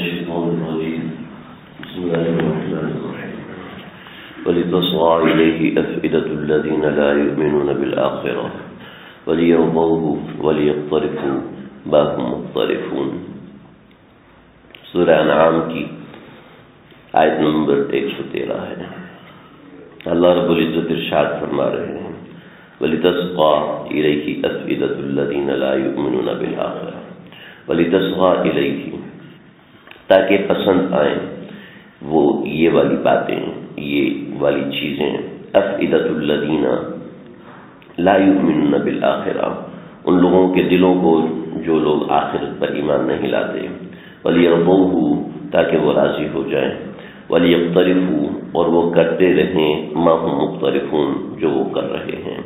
الشيطان الرجيم. بسم الله الرحمن الرحيم. ولتصغى إليه أفئدة الذين لا يؤمنون بالآخرة. وليرضوه وليقترفوا ما هم مقترفون سورہ انعام کی آیت نمبر ایک سو تیرہ ہے. اللہ رب العزت ارشاد فرما رہے ہیں. ولیتسقا الیہ افئدۃ الذین لا یؤمنون بالآخرہ ولیتسقا الیہ تاکہ پسند آئیں۔ وہ یہ والی باتیں، یہ والی چیزیں۔ افعدت الدین لا یؤمنون بالآخرہ۔ ان لوگوں کے دلوں کو جو لوگ آخرت پر ایمان نہیں لاتے۔ ولی ابو تاکہ وہ راضی ہو جائیں۔ ولی اخترف اور وہ کرتے رہیں۔ ماہ مختلف جو وہ کر رہے ہیں۔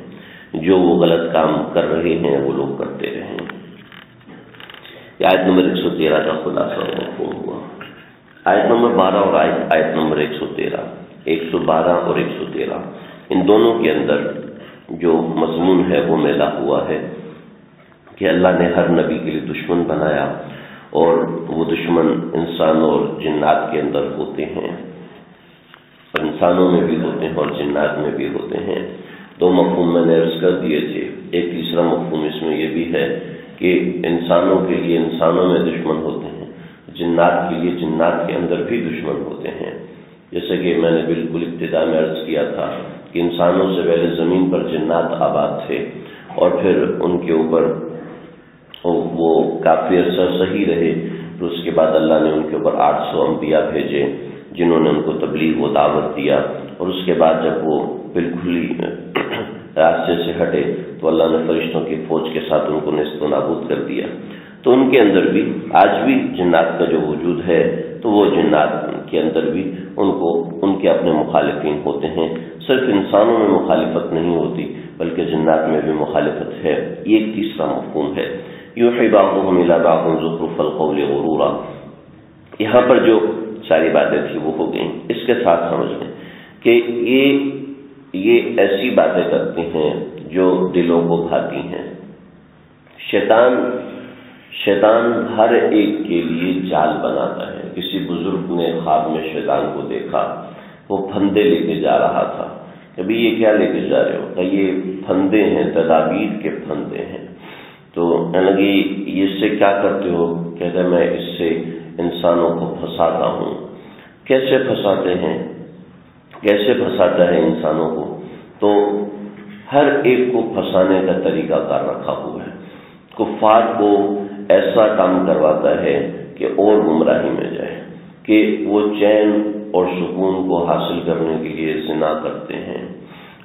جو وہ غلط کام کر رہے ہیں، وہ لوگ کرتے رہیں۔ آیت نمبر ایک سو تیرہ کا خلاصہ ہوا آیت نمبر بارہ اور آیت آیت نمبر ایک سو تیرہ۔ ایک سو بارہ اور ایک سو تیرہ۔ ان دونوں کے اندر جو مضمون ہے، وہ میلا ہوا ہے کہ اللہ نے ہر نبی کے لیے دشمن بنایا اور وہ دشمن انسان اور جنات کے اندر ہوتے ہیں۔ اور انسانوں میں بھی ہوتے ہیں اور جنات میں بھی ہوتے ہیں۔ دو مفہوم میں نے عرض کر دیے تھے۔ ایک تیسرا مفہوم اس میں یہ بھی ہے کہ انسانوں کے لیے انسانوں میں دشمن ہوتے ہیں، جنات کے لیے جنات کے اندر بھی دشمن ہوتے ہیں۔ جیسے کہ میں نے بالکل ابتدا میں عرض کیا تھا کہ انسانوں سے پہلے زمین پر جنات آباد تھے اور پھر ان کے اوپر وہ کافی عرصہ صحیح رہے۔ پھر اس کے بعد اللہ نے ان کے اوپر آٹھ سو انبیاء بھیجے جنہوں نے ان کو تبلیغ و دعوت دیا۔ اور اس کے بعد جب وہ بالکل ہی راستے سے ہٹے تو اللہ نے فرشتوں کی فوج کے ساتھ ان کو نست و نابود کر دیا۔ تو ان کے اندر بھی آج بھی جنات کا جو وجود ہے، تو وہ جنات کے اندر بھی ان کو، ان کے اپنے مخالفین ہوتے ہیں۔ صرف انسانوں میں مخالفت نہیں ہوتی، بلکہ جنات میں بھی مخالفت ہے۔ یہ ایک تیسرا مفہوم ہے۔ یوں ہی باغ ملا باغ ظفر القول غرورا۔ یہاں پر جو ساری باتیں تھیں وہ ہو گئیں۔ اس کے ساتھ سمجھ لیں کہ یہ یہ ایسی باتیں کرتے ہیں جو دلوں کو کھاتی ہیں۔ شیطان شیطان ہر ایک کے لیے جال بناتا ہے۔ کسی بزرگ نے خواب میں شیطان کو دیکھا، وہ پھندے لے کے جا رہا تھا۔ کبھی یہ کیا لے کے جا رہے ہو؟ کہ یہ پھندے ہیں، تدابیر کے پھندے ہیں۔ تو یعنی لگی اس سے کیا کرتے ہو؟ کہتے میں اس سے انسانوں کو پھنساتا ہوں۔ کیسے پھنساتے ہیں؟ کیسے پھنساتا ہے انسانوں کو؟ تو ہر ایک کو پھنسانے کا طریقہ کار رکھا ہوا ہے۔ کفار کو ایسا کام کرواتا ہے کہ اور گمراہی میں جائے کہ وہ چین اور سکون کو حاصل کرنے کے لیے زنا کرتے ہیں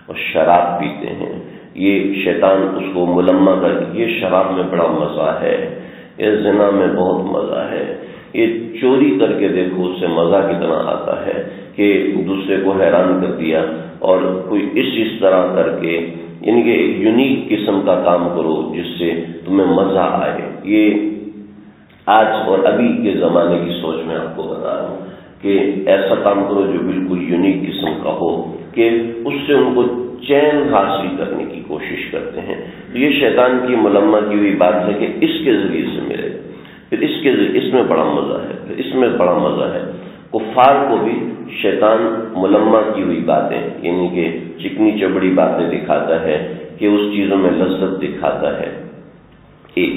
اور شراب پیتے ہیں۔ یہ شیطان اس کو ملما کر یہ شراب میں بڑا مزہ ہے۔ یہ زنا میں بہت مزہ ہے۔ یہ چوری کر کے دیکھو، اس سے مزہ کتنا آتا ہے کہ دوسرے کو حیران کر دیا اور کوئی اس اس طرح کر کے یعنی کہ ایک یونیک قسم کا کام کرو جس سے تمہیں مزہ آئے۔ یہ آج اور ابھی کے زمانے کی سوچ میں آپ کو بتا رہا ہوں کہ ایسا کام کرو جو بالکل یونیک قسم کا ہو کہ اس سے ان کو چین حاصل کرنے کی کوشش کرتے ہیں۔ تو یہ شیطان کی ملما کی ہوئی بات ہے کہ اس کے ذریعے سے ملے پھر اس کے اس میں بڑا مزہ ہے۔ پھر اس میں بڑا مزہ ہے۔ کفار کو بھی شیطان ملما کی ہوئی باتیں یعنی کہ چکنی چبڑی باتیں دکھاتا ہے کہ اس چیزوں میں لذت دکھاتا ہے۔ ایک،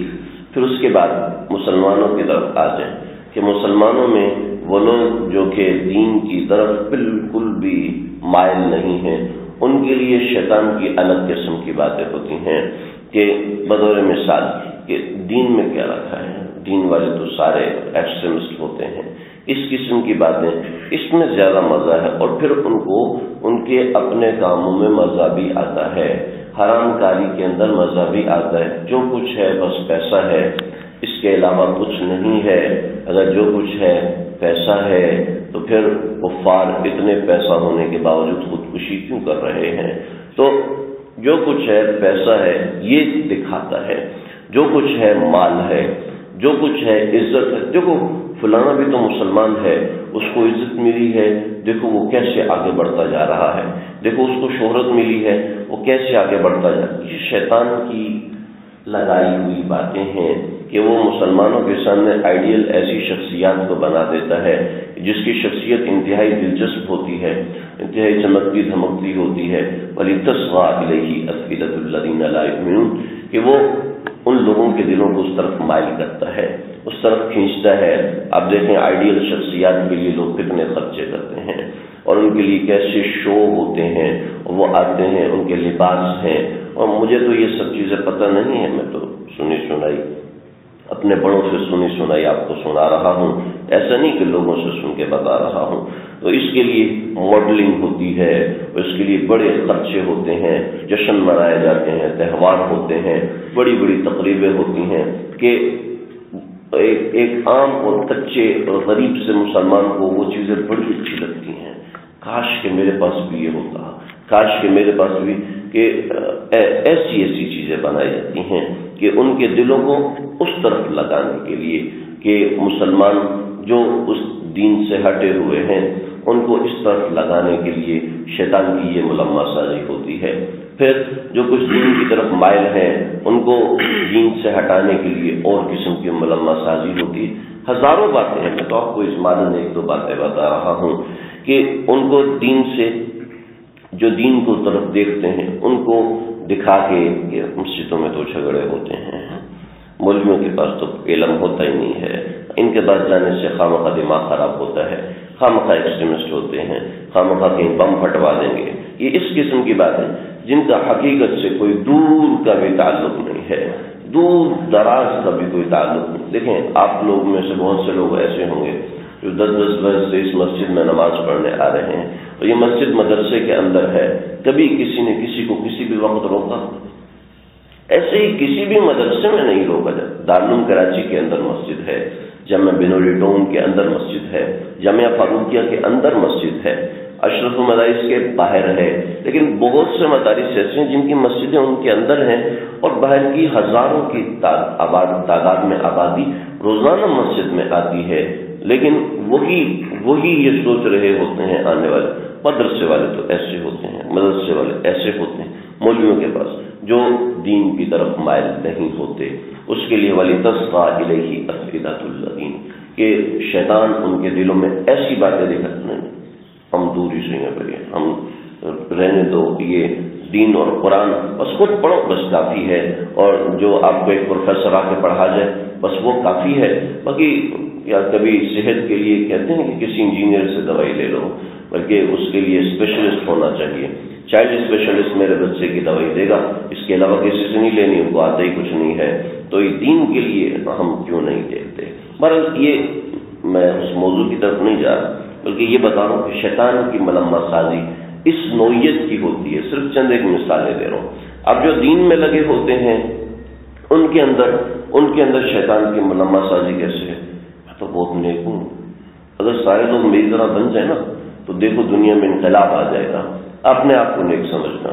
پھر اس کے بعد مسلمانوں کی طرف آ جائیں کہ مسلمانوں میں وہ لوگ جو کہ دین کی طرف بالکل بھی مائل نہیں ہیں، ان کے لیے شیطان کی الگ قسم کی باتیں ہوتی ہیں کہ بطور مثال کہ دین میں کیا رکھا ہے۔ دین والے تو سارے ایکسٹریمسٹ ہوتے ہیں۔ اس قسم کی باتیں اس میں زیادہ مزہ ہے اور پھر ان کو ان کے اپنے کاموں میں مزہ بھی آتا ہے۔ حرام کاری کے اندر مزہ بھی آتا ہے۔ جو کچھ ہے بس پیسہ ہے۔ اس کے علاوہ کچھ نہیں ہے۔ اگر جو کچھ ہے پیسہ ہے تو پھر کفار اتنے پیسہ ہونے کے باوجود خودکشی کیوں کر رہے ہیں؟ تو جو کچھ ہے پیسہ ہے، یہ دکھاتا ہے۔ جو کچھ ہے مال ہے۔ جو کچھ ہے، عزت ہے۔ دیکھو فلانا بھی تو مسلمان ہے، اس کو عزت ملی ہے۔ دیکھو وہ کیسے آگے بڑھتا جا رہا ہے۔ دیکھو اس کو شہرت ملی ہے، وہ کیسے آگے بڑھتا جا یہ شیطان کی لگائی ہوئی باتیں ہیں کہ وہ مسلمانوں کے سامنے آئیڈیل ایسی شخصیات کو بنا دیتا ہے، جس کی شخصیت انتہائی دلچسپ ہوتی ہے، انتہائی چمکتی، دھمکتی ہوتی ہے۔ ولی تصویر عقیدت الدین علیہ کہ وہ لوگوں کے دلوں کو اس طرف مائل کرتا ہے، اس طرف کھینچتا ہے۔ آپ دیکھیں آئیڈیل شخصیات کے لیے لوگ کتنے خرچے کرتے ہیں۔ اور ان کے لیے کیسے شو ہوتے ہیں، وہ آتے ہیں، ان کے لباس ہیں۔ اور مجھے تو یہ سب چیزیں پتہ نہیں ہے میں تو سنی سنائی۔ اپنے بڑوں سے سنی سنائی آپ کو سنا رہا ہوں۔ ایسا نہیں کہ لوگوں سے سن کے بتا رہا ہوں۔ تو اس کے لیے ماڈلنگ ہوتی ہے اس کے لیے بڑے خرچے ہوتے ہیں، جشن منائے جاتے ہیں، تہوار ہوتے ہیں، بڑی بڑی تقریبیں ہوتی ہیں کہ ایک ایک عام اور کچے اور غریب سے مسلمان کو وہ چیزیں بڑی اچھی لگتی ہیں۔ کاش کہ میرے پاس بھی یہ ہوتا۔ کاش کہ میرے پاس بھی کہ ایسی ایسی چیزیں بنائی جاتی ہیں کہ ان کے دلوں کو اس طرف لگانے کے لیے کہ مسلمان جو اس دین سے ہٹے ہوئے ہیں، ان کو اس طرف لگانے کے لیے شیطان کی یہ ملما سازی ہوتی ہے۔ پھر جو کچھ دین کی طرف مائل ہیں، ان کو دین سے ہٹانے کے لیے اور قسم کی ملما سازی ہوتی۔ ہے ہزاروں باتیں ہیں، میں تو آپ کو اس معنی میں ایک دو باتیں بتا رہا ہوں کہ ان کو دین سے جو دین کو طرف دیکھتے ہیں، ان کو دکھا کے مسجدوں میں تو جھگڑے ہوتے ہیں۔ مولویوں کے پاس تو علم ہوتا ہی نہیں ہے۔ ان کے پاس جانے سے خواہ دماغ خراب ہوتا ہے۔ خواہ ایکسٹریمسٹ ہوتے ہیں۔ خواہ کہیں بم پھٹوا دیں گے۔ یہ اس قسم کی بات ہے جن کا حقیقت سے کوئی دور کا بھی تعلق نہیں ہے۔ دور، دراز کا بھی کوئی تعلق نہیں۔ دیکھیں، آپ لوگ میں سے بہت سے لوگ ایسے ہوں گے جو دس دس برس سے اس مسجد میں نماز پڑھنے آ رہے ہیں۔ اور یہ مسجد مدرسے کے اندر ہے، کبھی کسی نے کسی کو کسی بھی وقت روکا۔ ایسے ہی کسی بھی مدرسے میں نہیں روکا جائے دارالعلوم کراچی کے اندر مسجد ہے، جامعہ بینولی ٹون کے اندر مسجد ہے، جامعہ فاروقیہ کے اندر مسجد ہے، اشرف مدارس کے باہر ہے۔ لیکن بہت سے مدارس ایسے ہیں جن کی مسجدیں ان کے اندر ہیں اور باہر کی ہزاروں کی تعداد میں آبادی روزانہ مسجد میں آتی ہے۔ لیکن وہی وہی یہ سوچ رہے ہوتے ہیں آنے والے۔ مدرسے والے تو ایسے ہوتے ہیں، مدرسے والے ایسے ہوتے ہیں، مولویوں کے پاس جو دین کی طرف مائل نہیں ہوتے۔ اس کے لیے والی تصفا الہی عقیدت الدین کہ شیطان ان کے دلوں میں ایسی باتیں دکھاتے ہیں۔ ہم دوری سے ہیں بھائی ہم رہنے دو، یہ دین اور قرآن، بس خود پڑھو، بس کافی ہے۔ اور جو آپ کو ایک پروفیسر آ کے پڑھا جائے، بس وہ کافی ہے۔ باقی یا کبھی صحت کے لیے کہتے ہیں کہ کسی انجینئر سے دوائی لے لو۔ بلکہ اس کے لیے اسپیشلسٹ ہونا چاہیے۔ چائلڈ اسپیشلسٹ میرے بچے کی دوائی دے گا، اس کے علاوہ کسی سے نہیں لینی، ان کو آتا ہی کچھ نہیں ہے۔ تو یہ دین کے لیے ہم کیوں نہیں دیکھتے؟ بہرحال یہ میں اس موضوع کی طرف نہیں جا رہا، بلکہ یہ بتا رہا ہوں کہ شیطان کی ملما سازی اس نوعیت کی ہوتی ہے۔ صرف چند ایک مثالیں دے رہا ہوں۔ اب جو دین میں لگے ہوتے ہیں، ان کے اندر، ان کے اندر شیطان کی ملما سازی کیسے ہے؟ میں تو بہت نیک ہوں۔ اگر سارے لوگ میری طرح بن جائیں نا تو دیکھو دنیا میں انقلاب آ جائے گا۔ اپنے آپ کو نیک سمجھنا۔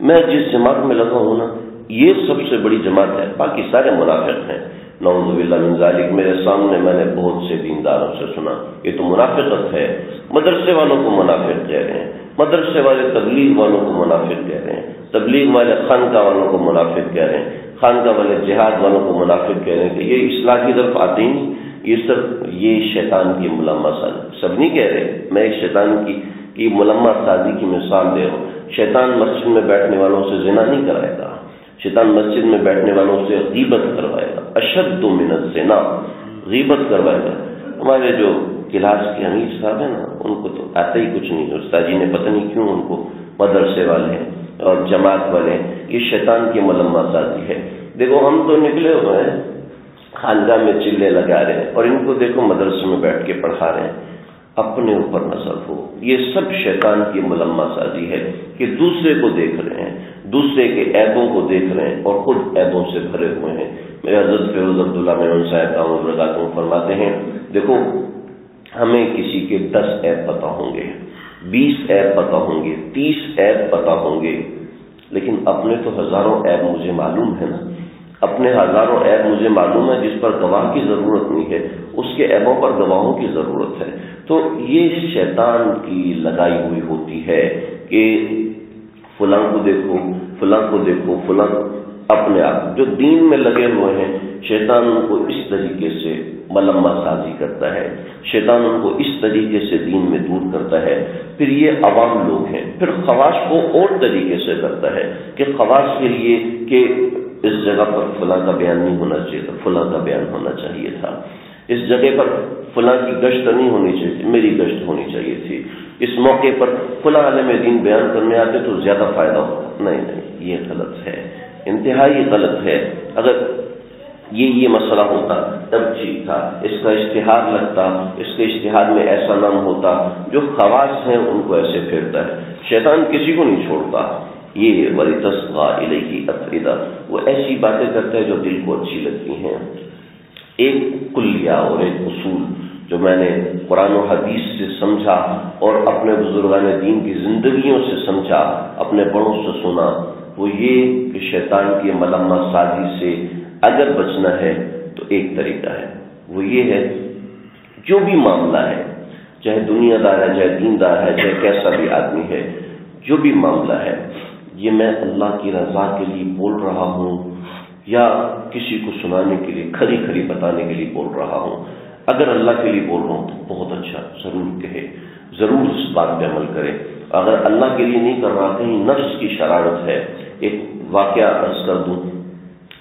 میں جس جماعت میں لگا ہوں نا، یہ سب سے بڑی جماعت ہے۔ باقی سارے منافق ہیں۔ نوز من ذالک، میرے سامنے میں نے بہت سے دینداروں سے سنا۔ یہ تو منافقت ہے۔ مدرسے والوں کو منافق کہہ رہے ہیں۔ مدرسے والے تبلیغ والوں کو منافق کہہ رہے ہیں۔ تبلیغ والے خانقاہ والوں کو منافق کہہ رہے ہیں۔ خانقاہ والے جہاد والوں کو منافق کہہ رہے ہیں کہ یہ اصلاح کی طرف آتے ہی نہیں۔ یہ سب یہ شیطان کی ملما سازی۔ سب نہیں کہہ رہے، میں ایک شیطان کی کی ملما سازی کی مثال دے رہا ہوں۔ شیطان مسجد میں بیٹھنے والوں سے زنا نہیں کرائے گا۔ شیطان مسجد میں بیٹھنے والوں سے غیبت کروائے گا۔ اشد دو منت غیبت کروائے گا۔ ہمارے جو کلاس کے امیر صاحب ہیں نا، ان کو تو آتا ہی کچھ نہیں۔ استاد جی نے پتہ نہیں کیوں ان کو مدرسے والے ہیں اور جماعت والے ہیں۔ یہ شیطان کی ملما سازی ہے۔ دیکھو، ہم تو نکلے ہوئے ہیں۔ خاندان میں چلے لگا رہے ہیں اور ان کو دیکھو مدرسے میں بیٹھ کے پڑھا رہے ہیں۔ اپنے اوپر نظر ہو۔ یہ سب شیطان کی ملما سازی ہے کہ دوسرے کو دیکھ رہے ہیں، دوسرے کے عیبوں کو دیکھ رہے ہیں اور خود عیبوں سے بھرے ہوئے ہیں۔ میرے حضرت فیروز عبداللہ میں صاحب کا فرماتے ہیں، دیکھو، ہمیں کسی کے دس ایپ پتا ہوں گے، بیس ایپ پتا ہوں گے، تیس ایپ پتا ہوں گے، لیکن اپنے تو ہزاروں ایپ مجھے معلوم ہے نا۔ اپنے ہزاروں ایپ مجھے معلوم ہے جس پر گواہ کی ضرورت نہیں ہے، اس کے ایپوں پر گواہوں کی ضرورت ہے۔ تو یہ شیطان کی لگائی ہوئی ہوتی ہے کہ فلاں کو دیکھو، فلاں کو دیکھو، فلاں اپنے آپ جو دین میں لگے ہوئے ہیں، شیطان ان کو اس طریقے سے ملما سازی کرتا ہے۔ شیطان ان کو اس طریقے سے دین میں دور کرتا ہے۔ پھر یہ عوام لوگ ہیں۔ پھر خواص کو اور طریقے سے کرتا ہے کہ خواص کے لیے کہ اس جگہ پر فلاں کا بیان نہیں ہونا چاہیے تھا، فلاں کا بیان ہونا چاہیے تھا۔ اس جگہ پر فلاں کی گشت نہیں ہونی چاہیے تھی، میری گشت ہونی چاہیے تھی۔ اس موقع پر فلاں عالم دین بیان کرنے آتے تو زیادہ فائدہ ہوتا۔ نہیں نہیں، یہ غلط ہے۔ انتہائی غلط ہے۔ اگر یہ یہ مسئلہ ہوتا، تب ٹھیک تھا۔ اس کا اشتہار لگتا، اس کے اشتہار میں ایسا نام ہوتا۔ جو خواص ہیں، ان کو ایسے پھیرتا ہے۔ شیطان کسی کو نہیں چھوڑتا۔ یہ بڑی تصغا الہی عقیدہ وہ ایسی باتیں کرتا ہے جو دل کو اچھی لگتی ہیں۔ ایک کلیہ اور ایک اصول جو میں نے قرآن و حدیث سے سمجھا اور اپنے بزرگان دین کی زندگیوں سے سمجھا، اپنے بڑوں سے سنا، وہ یہ کہ شیطان کی ملمہ سازی سے اگر بچنا ہے تو ایک طریقہ ہے۔ وہ یہ ہے، جو بھی معاملہ ہے، چاہے دنیا دار ہے، چاہے دیندار ہے، چاہے کیسا بھی آدمی ہے، جو بھی معاملہ ہے یہ میں اللہ کی رضا کے لیے بول رہا ہوں یا کسی کو سنانے کے لیے کھری کھری بتانے کے لیے بول رہا ہوں۔ اگر اللہ کے لیے بول رہا ہوں تو بہت اچھا ضرور کہے، ضرور اس بات پہ عمل کرے۔ اگر اللہ کے لیے نہیں کر رہا، کہیں نفس کی شرارت ہے۔ ایک واقعہ عرض کر دوں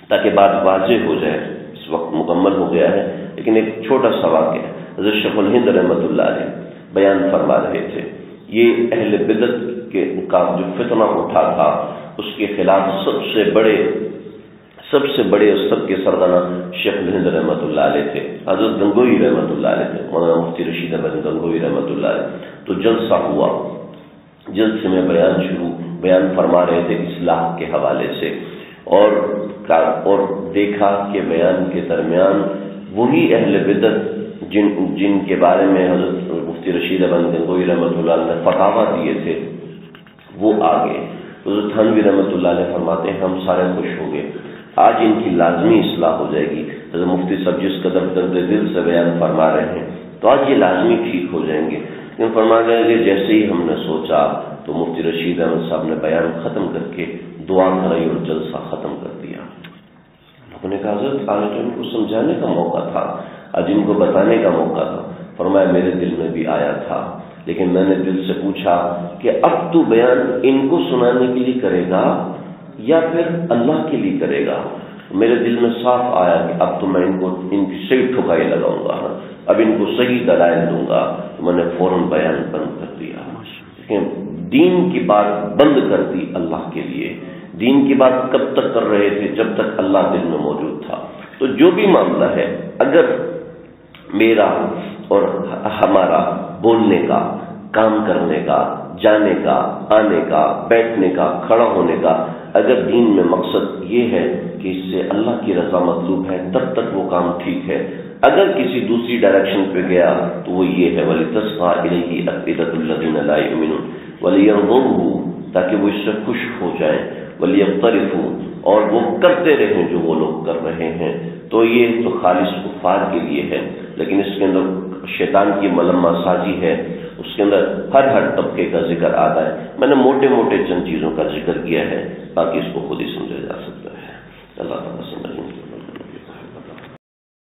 تاکہ بات واضح ہو جائے۔ اس وقت مکمل ہو گیا ہے، لیکن ایک چھوٹا سا واقعہ حضرت شف الہند رحمۃ اللہ علیہ بیان فرما رہے تھے۔ یہ اہل بدت کے کا جو فتنہ اٹھا تھا، اس کے خلاف سب سے بڑے، سب سے بڑے اور سب کے سردانہ شیخ الہند رحمۃ اللہ علیہ تھے۔ حضرت گنگوئی رحمۃ اللہ علیہ تھے، مولانا مفتی رشید احمد گنگوئی رحمۃ اللہ علیہ۔ تو جلسہ ہوا۔ جلد سے میں بیان شروع، بیان فرما رہے تھے اصلاح کے حوالے سے۔ اور اور دیکھا کہ بیان کے درمیان وہی اہل بدت جن جن کے بارے میں حضرت مفتی رشید احمد گنگوئی رحمۃ اللہ علیہ نے فتوا دیے تھے۔ وہ آگے۔ حضرت تھنوی رحمۃ اللہ علیہ فرماتے ہیں، ہم سارے خوش ہو گئے آج ان کی لازمی اصلاح ہو جائے گی۔ حضرت مفتی صاحب جس قدر درد دل سے بیان فرما رہے ہیں، تو آج یہ لازمی ٹھیک ہو جائیں گے۔ لیکن فرما رہے کہ جیسے ہی ہم نے سوچا، تو مفتی رشید احمد صاحب نے بیان ختم کر کے دعا کرائی اور جلسہ ختم کر دیا۔ لوگوں نے کہا، حضرت، آج تو ان کو سمجھانے کا موقع تھا، آج ان کو بتانے کا موقع تھا۔ فرمایا، میرے دل میں بھی آیا تھا۔ لیکن میں نے دل سے پوچھا کہ اب تو بیان ان کو سنانے کے لیے کرے گا یا پھر اللہ کے لیے کرے گا؟ میرے دل میں صاف آیا کہ اب تو میں ان کو ان کی صحیح ٹھکائی لگاؤں گا، اب ان کو صحیح دلائل دوں گا۔ تو میں نے فوراً بیان بند کر دیا۔ دین کی بات بند کر دی اللہ کے لیے۔ دین کی بات کب تک کر رہے تھے؟ جب تک اللہ دل میں موجود تھا۔ تو جو بھی معاملہ ہے، اگر میرا اور ہمارا بولنے کا، کام کرنے کا، جانے کا، آنے کا، بیٹھنے کا، کھڑا ہونے کا۔ اگر دین میں مقصد یہ ہے کہ اس سے اللہ کی رضا مطلوب ہے، تب تک وہ کام ٹھیک ہے۔ اگر کسی دوسری ڈائریکشن پہ گیا تو وہ یہ ہے ولی تصفا علیہ عقیدت الدین علیہ ولی تاکہ وہ اس سے خوش ہو جائیں۔ ولی اخترف اور وہ کرتے رہیں جو وہ لوگ کر رہے ہیں۔ تو یہ تو خالص کفار کے لیے ہے، لیکن اس کے اندر شیطان کی ملمہ سازی ہے، اس کے اندر ہر ہر طبقے کا ذکر آتا ہے۔ میں نے موٹے موٹے چند چیزوں کا ذکر کیا ہے تاکہ اس کو خود ہی سمجھا جا سکتا ہے۔ اللہ تعالیٰ